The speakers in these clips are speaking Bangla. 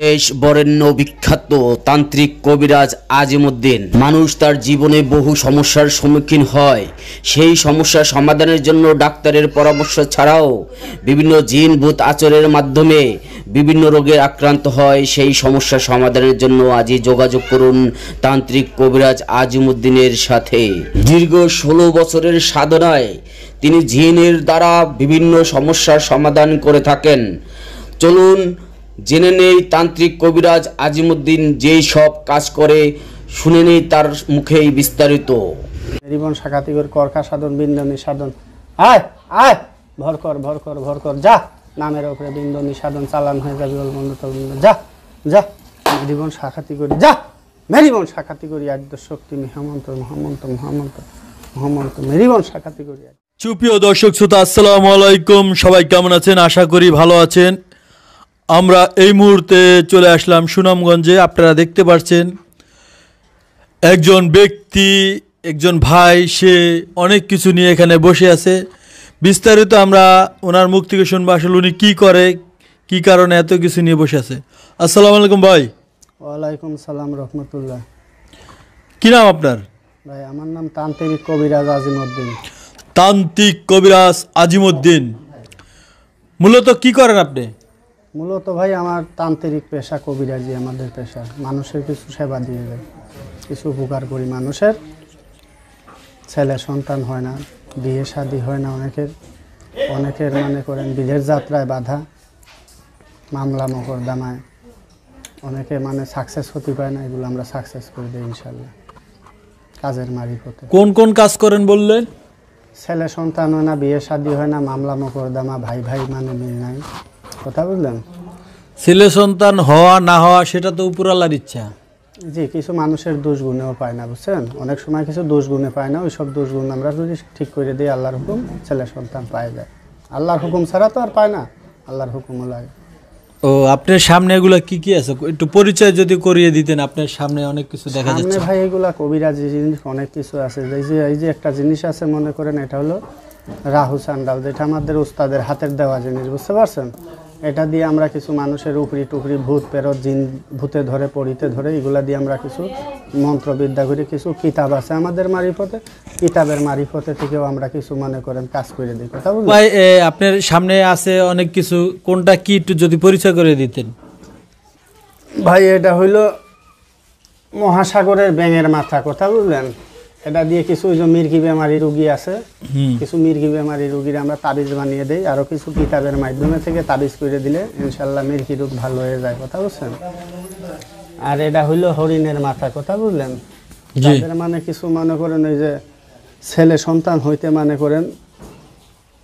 দেশ বরেণ্য বিখ্যাত তান্ত্রিক কবিরাজ আজিমুদ্দিন। মানুষ তার জীবনে বহু সমস্যার সম্মুখীন হয়। সেই সমস্যা সমাধানের জন্য ডাক্তারের পরামর্শ ছাড়াও বিভিন্ন জিন ভূত আচরের মাধ্যমে বিভিন্ন রোগে আক্রান্ত হয়। সেই সমস্যা সমাধানের জন্য আজই যোগাযোগ করুন তান্ত্রিক কবিরাজ আজিমুদ্দিনের সাথে। দীর্ঘ ষোলো বছরের সাধনায় তিনি জিনের দ্বারা বিভিন্ন সমস্যার সমাধান করে থাকেন। চলুন জেনে নেই তান্ত্রিক কবিরাজ আজিমুদ্দিন যেই সব কাজ করে শুনে নেই তার মুখেই বিস্তারিত। রিবন শাখাতিগর করকা সাধন বিন্দনী সাধন। আয় আয়! ভর কর ভর কর ভর কর। যা! নামের ওপরে বিন্দনী সাধন চালান হয়ে যাবে যা যা! রিবন শাখাতি করি যা মেরিবন শাখাতি করি আদ্য শক্তি মহামন্ত মহামন্ত মহামন্ত মহামন্ত মেরিবন শাখাতি করি আদ্য। সুপ্রিয় দর্শক শ্রোতা আসসালামু আলাইকুম। সবাই কেমন আছেন? আশা করি ভালো আছেন। আমরা এই মুহূর্তে চলে আসলাম সুনামগঞ্জে। আপনারা দেখতে পাচ্ছেন একজন ব্যক্তি একজন ভাই সে অনেক কিছু নিয়ে এখানে বসে আছে। বিস্তারিত আমরা ওনার মুখ থেকে শুনব আসলে উনি কী করে কী কারণে এত কিছু নিয়ে বসে আছে। আসসালামু আলাইকুম ভাই। ওয়ালাইকুম সালাম রহমতুল্লাহ। কী নাম আপনার? ভাই আমার নাম তান্ত্রিক কবিরাজ আজিমউদ্দিন। তান্ত্রিক কবিরাজ আজিমুদ্দিন মূলত কি করেন আপনি? মূলত ভাই আমার তান্ত্রিক পেশা কবিরাজি আমাদের পেশা। মানুষের কিছু সেবা দিয়ে যায় কিছু উপকার করি মানুষের। ছেলে সন্তান হয় না বিয়ে শাদী হয় না অনেকের। অনেকের মনে করেন বিধের যাত্রায় বাধা মামলা মকদ্দমায় অনেকে মানে সাকসেস হতে পায় না এগুলো আমরা সাকসেস করে দিই ইনশাল্লাহ। কাজের মারিফতে। কোন কোন কাজ করেন বললেন? ছেলে সন্তান হয় না বিয়ে শাদী হয় না মামলা মকদ্দমা ভাই ভাই মানে মিল নাই। কথা বুঝলেন ছেলে সন্তান হওয়া না হওয়া সেটা তো উপরালার ইচ্ছা। জি কিছু মানুষের দোষ গুণেও পায় না বুঝছেন? অনেক সময় কিছু দোষ গুণে পায় না ওই সব দোষ গুণ আমরা যদি ঠিক করে দিই আল্লাহর হুকুম ছেলে সন্তান পায় যায়। আল্লাহর হুকুম ছাড়া তো আর পায় না আল্লাহর হুকুমও লাগে। ও আপনার সামনে এগুলা কি কি আছে? একটু পরিচয় যদি করিয়ে দিতেন আপনার সামনে অনেক কিছু দেখা সামনে যাচ্ছে। ভাই এগুলা কবিরাজি জিনিস অনেক কিছু আছে। এই যে এই যে একটা জিনিস আছে মনে করেন এটা হলো রাহু সান্ডাল যেটা আমাদের উস্তাদের হাতের দেওয়া জিনিস বুঝতে পারছেন? এটা দিয়ে আমরা কিছু মানুষের উপরি টুকরি ভূত পেরত জিন ভূতে ধরে পড়িতে ধরে এগুলা দিয়ে আমরা কিছু মন্ত্রবিদ্যা করি কিছু কিতাব আছে আমাদের মারিফতে। কিতাবের মারিফতে থেকেও আমরা কিছু মনে করেন কাজ করে দিই। কথা ভাই আপনার সামনে আছে অনেক কিছু কোনটা কি একটু যদি পরিচয় করে দিতেন? ভাই এটা হইল মহাসাগরের ব্যাঙের মাথা কথা বুঝলেন এটা দিয়ে কিছু ওই যে মির্গি বেমারি রুগী আছে। কিছু মির্গি বেমারি রুগীরা আমরা তাবিজ বানিয়ে দেই আরও কিছু কিতাবের মাধ্যমে থেকে তাবিজ করে দিলে ইনশাল্লাহ মির্গি রোগ ভালো হয়ে যায় কথা বুঝছেন? আর এটা হইল হরিণের মাথা কথা বুঝলেন? তাদের মানে কিছু মনে করেন ওই যে ছেলে সন্তান হইতে মানে করেন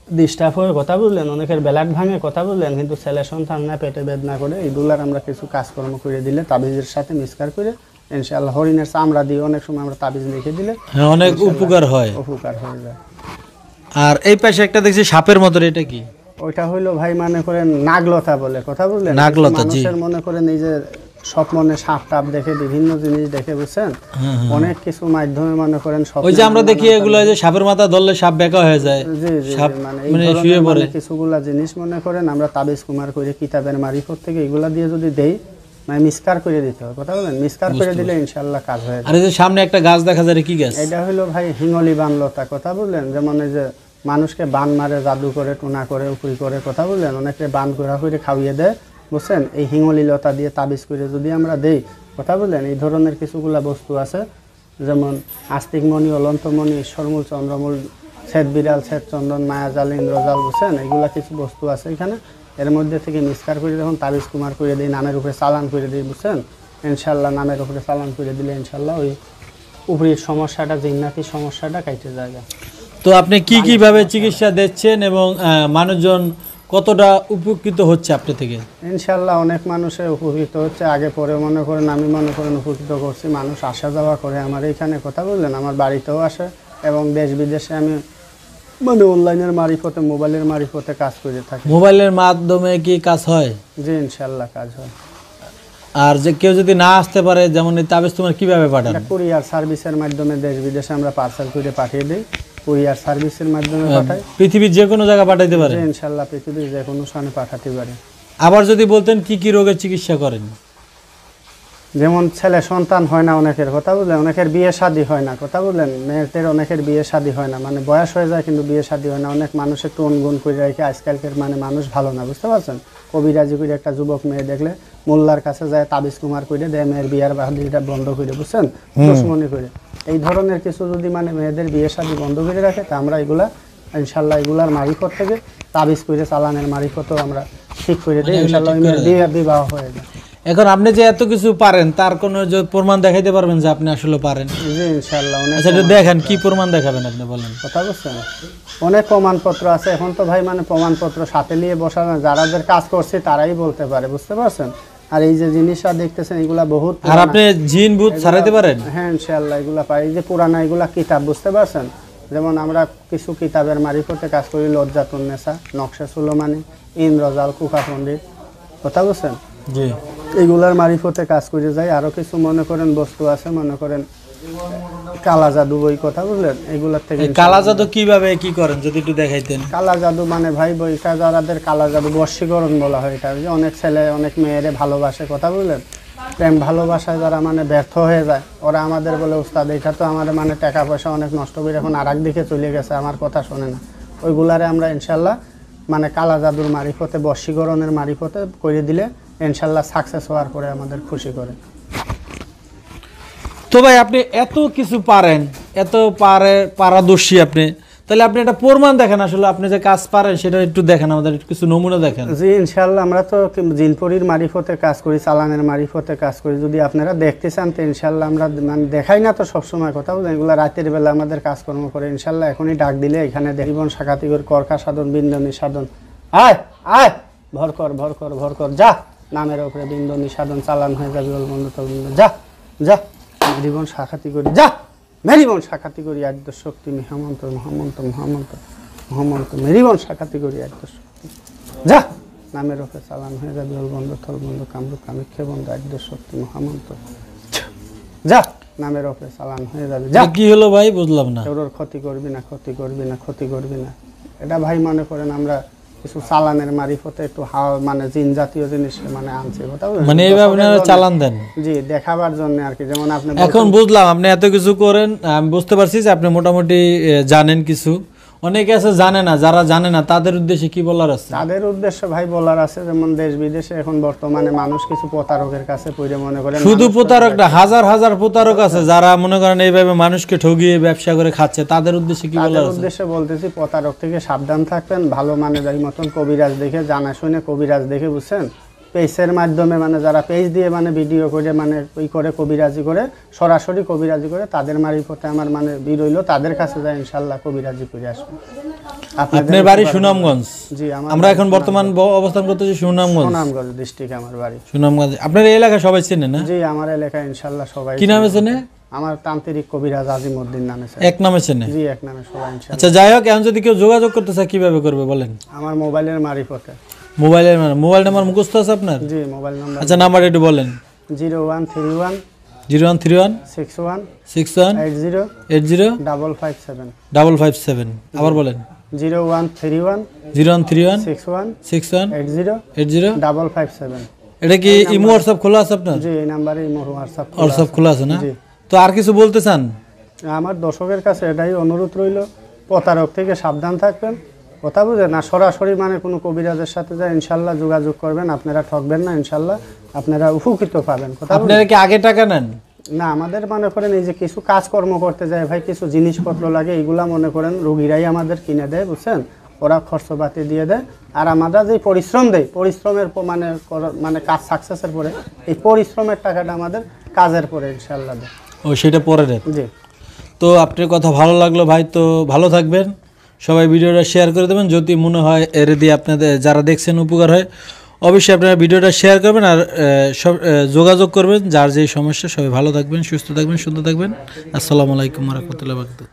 ডিস্টার্ব হয়ে কথা বললেন অনেকের বেলাট ভাঙে কথা বললেন কিন্তু ছেলে সন্তান না পেটে বেদনা করে এইগুলার আমরা কিছু কাজকর্ম করে দিলে তাবিজের সাথে মিসকার করে ইনশাআল্লাহ। হরিণের চামড়া দিয়ে অনেক সময় আমরা তাবিজ লিখে দিলে হ্যাঁ অনেক উপকার হয়। উপকার হয়ে যায়। আর এই পাশে একটা দেখছি সাপের মতন এটা কি? ওইটা হইল ভাই মানে করেন নাগলতা বলে কথা বুঝলেন নাগলতা, মানুষের মনে করেন এই যে সব মনে সাপ টাপ দেখে বিভিন্ন জিনিস দেখে বুঝছেন? হ্যাঁ, অনেক কিছু মাধ্যমে মনে করেন সব ওই যে আমরা দেখি এগুলো যে সাপের মাথা ধরলে সাপ বেকা হয়ে যায়। সাপ মানে মানে শুয়ে পড়ে। মানে কিছুগুলা জিনিস মনে করেন আমরা তাবিজ কুমার করে কিতাবের মারিফত থেকে এগুলা দিয়ে যদি দেই মানে মিসকার করে দিতে হবে। কথা বলেন মিসকার করে দিলে ইনশাল্লাহ কাজ হয়ে আর এই যে সামনে একটা গাছ দেখা যায় কি গাছ? এটা হলো ভাই হিঙ্গলি বানলতা। কথা বললেন? যেমন এই যে মানুষকে বান মারে জাদু করে টুনা করে উপরি করে কথা বললেন? অনেকে বান ঘোরা করে খাওয়িয়ে দেয়। বুঝছেন? এই হিঙ্গলি লতা দিয়ে তাবিজ করে যদি আমরা দেই কথা বললেন? এই ধরনের কিছুগুলা বস্তু আছে যেমন আস্তিক মণি অলন্ত মণি ঈশ্বরমূল চন্দ্রমূল শ্বেত বিড়াল শ্বেত চন্দন মায়াজাল ইন্দ্রজাল বুঝছেন? এগুলা কিছু বস্তু আছে এখানে। এর মধ্যে থেকে মিসকার করে যখন তাবিজ কুমার করে দিই নামের উপরে চালান করে দিই বুঝছেন? ইনশাল্লাহ নামের উপরে চালান করে দিলে ইনশাল্লাহ ওই উপরের সমস্যাটা জিন্নাতির সমস্যাটা কাটে যায়। তো আপনি কি কীভাবে চিকিৎসা দিচ্ছেন এবং মানুষজন কতটা উপকৃত হচ্ছে আপনি থেকে? ইনশাল্লাহ অনেক মানুষের উপকৃত হচ্ছে। আগে পরে মনে করেন আমি মনে করেন উপকৃত করছি। মানুষ আসা যাওয়া করে। আমার এইখানে কথা বললেন আমার বাড়িতেও আসে এবং দেশ বিদেশে আমি মানে অনলাইনের মারিফতে মোবাইলের মারিফতে কাজ করে থাকি। মোবাইলের মাধ্যমে কি কাজ হয়? জি ইনশাল্লাহ কাজ হয়। আর যে কেউ যদি না আসতে পারে যেমন এই তাবিজ তোমার কীভাবে পাঠান? কুরিয়ার সার্ভিসের মাধ্যমে দেশ বিদেশে আমরা পার্সেল করে পাঠিয়ে দিই। কুরিয়ার সার্ভিসের মাধ্যমে পাঠাই। পৃথিবীর যে কোনো জায়গায় পাঠাইতে পারে? জি ইনশাল্লাহ পৃথিবীর যে কোনো স্থানে পাঠাতে পারে। আবার যদি বলতেন কি কি রোগের চিকিৎসা করেন? যেমন ছেলে সন্তান হয় না অনেকের কথা বুঝলেন? অনেকের বিয়ে শাদী হয় না কথা বুঝলেন? মেয়েদের অনেকের বিয়ে শাদী হয় না মানে বয়স হয়ে যায় কিন্তু বিয়ে শাদী হয় না। অনেক মানুষ একটু অনগুণ করে রেখে আজকালকের মানে মানুষ ভালো না বুঝতে পারছেন? কবিরাজি করে একটা যুবক মেয়ে দেখলে মোল্লার কাছে যায় তাবিজ কুমার করে দেয় মেয়ের বিয়ার বাহাদিটা বন্ধ করে বুঝছেন? দুশ্মনী করে এই ধরনের কিছু যদি মানে মেয়েদের বিয়ে শাদী বন্ধ করে রাখে তা আমরা এগুলা ইনশাল্লাহ এগুলার মারিফত থেকে তাবিজ করে চালানের মারিফতও আমরা ঠিক করে দিই ইনশাল্লাহ বিয়ে বিবাহ হয়ে যায়। এখন আপনি যে এত কিছু পারেন তার কোনো প্রমাণ দেখাইতে পারবেন যে আপনি আসলে পারেন? জি আচ্ছা এটা দেখেন কি প্রমাণ দেখাবেন আপনি বলেন। কথা বুঝছেন অনেক প্রমাণপত্র আছে। এখন তো ভাই মানে প্রমাণপত্র সাথে নিয়ে বসা না। যারা কাজ করছে তারাই বলতে পারে বুঝতে পারছেন? আর এই যে জিনিসটা দেখতেছেন এগুলা বহুত আর আপনি জিন ভূত ছাড়াইতে পারেন? হ্যাঁ ইনশাল্লাহ এগুলা পাই। এই যে পুরানা এগুলা কিতাব বুঝতে পারছেন? যেমন আমরা কিছু কিতাবের মারিফতে কাজ করি লজ্জাতুন্নেসা নকশা সুলোমানি ইন্দ্রজাল কুকা পণ্ডিত। কথা বুঝছেন জি। এগুলার মারিফতে কাজ করে যায়। আরও কিছু মনে করেন বস্তু আছে মনে করেন কালা জাদু বই কথা বুঝলেন এগুলার থেকে কালা জাদু কীভাবে কি করেন যদি একটু দেখাইতেন? কালা জাদু মানে ভাই বইটা যারাদের কালা জাদু বর্ষীকরণ বলা হয় এটা। যে অনেক ছেলে অনেক মেয়েরে ভালোবাসে কথা বুঝলেন প্রেম ভালোবাসায় যারা মানে ব্যর্থ হয়ে যায় ওরা আমাদের বলে উস্তাদ এটা তো আমার মানে টাকা পয়সা অনেক নষ্ট করে এখন আর দিকে চলে গেছে আমার কথা শোনে না। ওইগুলারে আমরা ইনশাল্লাহ মানে কালা জাদুর মারিফতে বর্ষীকরণের মারিফতে করে দিলে ইনশাল্লাহ সাকসেস হওয়ার পরে আমাদের খুশি করে। তো ভাই আপনি এত কিছু পারেন এত পারে পারদর্শী আপনি। তাহলে আপনি একটা প্রমাণ দেখেন আসলে আপনি যে কাজ পারেন সেটা একটু দেখেন আমাদের একটু কিছু নমুনা দেখেন। জি ইনশাল্লাহ আমরা তো জিনপুরির মারিফতে কাজ করি চালানের মারিফতে কাজ করি। যদি আপনারা দেখতে চান তো ইনশাল্লাহ আমরা মানে দেখাই না তো সবসময় কথা বলছেন এগুলো রাতের বেলা আমাদের কাজকর্ম করে ইনশাল্লাহ এখনই ডাক দিলে এখানে জীবন সাকাতিগর করকা সাধন বিন্দনী সাধন আয় আয়! ভর কর ভর কর ভর কর যা! নামের ওপরে বিন্দনী সাধন চালান হয়ে যাবে বন্ধু তোর বন্ধু যা যা জীবন সাক্ষাতি করি যা মেরিবন সাক্ষাতি করি আদ্য শক্তি মহামন্ত মহামন্ত মহামন্ত মহামন্ত মেরিবন সাক্ষাতি করি আদ্য শক্তি। যা নামের ওপরে চালান হয়ে যাবে ওর বন্ধ থল বন্ধ কামরূপ কামিক্ষে বন্ধ আদ্য শক্তি মহামন্ত। যা নামের ওপরে চালান হয়ে যাবে যা। কি হলো ভাই? বুঝলাম না। ক্ষতি করবি না ক্ষতি করবি না ক্ষতি করবি না। এটা ভাই মনে করেন আমরা কিছু চালানের মারিফতে একটু হাওয়া মানে জিন জাতীয় জিনিস মানে আনছে। মানে এইভাবে আপনারা চালান দেন? জি দেখাবার জন্য আর কি। যেমন আপনি এখন বুঝলাম আপনি এত কিছু করেন আমি বুঝতে পারছি যে আপনি মোটামুটি জানেন কিছু। অনেকে আছে জানে না যারা জানে না তাদের উদ্দেশ্যে কি বলার আছে? তাদের উদ্দেশ্যে ভাই বলার আছে যেমন দেশ বিদেশে এখন বর্তমানে মানুষ কিছু প্রতারকের কাছে পড়ে মনে করেন শুধু প্রতারক না হাজার হাজার প্রতারক আছে যারা মনে করেন এইভাবে মানুষকে ঠগিয়ে ব্যবসা করে খাচ্ছে তাদের উদ্দেশ্যে কি বলার আছে? উদ্দেশ্যে বলতেছি প্রতারক থেকে সাবধান থাকবেন ভালো মানে যাই মতন কবিরাজ দেখে জানা শুনে কবিরাজ দেখে বুঝছেন? পেজের মাধ্যমে মানে যারা পেজ দিয়ে মানে ভিডিও করে মানে ওই করে কবিরাজি করে সরাসরি কবিরাজি করে তাদের মারিফতে আমার মানে বিরইল তাদের কাছে যায় ইনশাল্লাহ কবিরাজি করে আসবে। আপনার বাড়ি সুনামগঞ্জ? জি আমরা এখন বর্তমান অবস্থান করতেছি সুনামগঞ্জ। সুনামগঞ্জ ডিস্ট্রিক্ট আমার বাড়ি। সুনামগঞ্জ। আপনার এই এলাকা সবাই চেনে না? জি আমার এলাকায় ইনশাল্লাহ সবাই কি নামে চেনে। আমার তান্ত্রিক কবিরাজ আজিমউদ্দিন নামে স্যার এক নামে চেনে? জি এক নামে সবাই আচ্ছা যাই হোক এখন যদি কেউ যোগাযোগ করতে চায় কীভাবে করবে বলেন? আমার মোবাইলের মারিফতে। মোবাইলের মোবাইল নাম্বার মুখস্থ আছে আপনার? জি মোবাইল নাম্বার আচ্ছা নাম্বার একটু বলেন। Zero one three one zero one three one six one six one eight zero eight zero double five seven. Double five seven. আবার বলেন। Zero one three one zero one three one six one six one eight zero eight zero. Double five seven. এটা কি ইমো হোয়াটসঅ্যাপ খোলা আছে আপনার? জি এই নাম্বারে মোর হোয়াটসঅ্যাপ হোয়াটসঅ্যাপ খোলা আছে না? জি। তো আর কিছু বলতে চান? আমার দর্শকের কাছে এটাই অনুরোধ রইল প্রতারক থেকে সাবধান থাকবেন। কথা বুঝেন না সরাসরি মানে কোনো কবিরাজের সাথে যা ইনশাল্লাহ যোগাযোগ করবেন আপনারা ঠকবেন না ইনশাল্লাহ আপনারা উপকৃত পাবেন। কথা আপনারা কি আগে টাকা নেন? না আমাদের মনে করেন এই যে কিছু কাজকর্ম করতে যায় ভাই কিছু জিনিসপত্র লাগে এইগুলা মনে করেন রোগীরাই আমাদের কিনে দেয় বুঝছেন? ওরা খরচপাতি দিয়ে দেয় আর আমরা যে পরিশ্রম দেয় পরিশ্রমের মানে মানে কাজ সাকসেসের পরে এই পরিশ্রমের টাকাটা আমাদের কাজের পরে ইনশাল্লাহ দেয়। ও সেটা পরে দেন? জি। তো আপনার কথা ভালো লাগল ভাই তো ভালো থাকবেন। সবাই ভিডিওটা শেয়ার করে দেবেন। যদি মনে হয় এর দিয়ে আপনাদের যারা দেখছেন উপকার হয়, অবশ্যই আপনারা ভিডিওটা শেয়ার করবেন আর সব যোগাযোগ করবেন। যার যে সমস্যা, সবাই ভালো থাকবেন, সুস্থ থাকবেন, সুন্দর থাকবেন। আসসালামু আলাইকুম রহমতুল্লাহ বাকু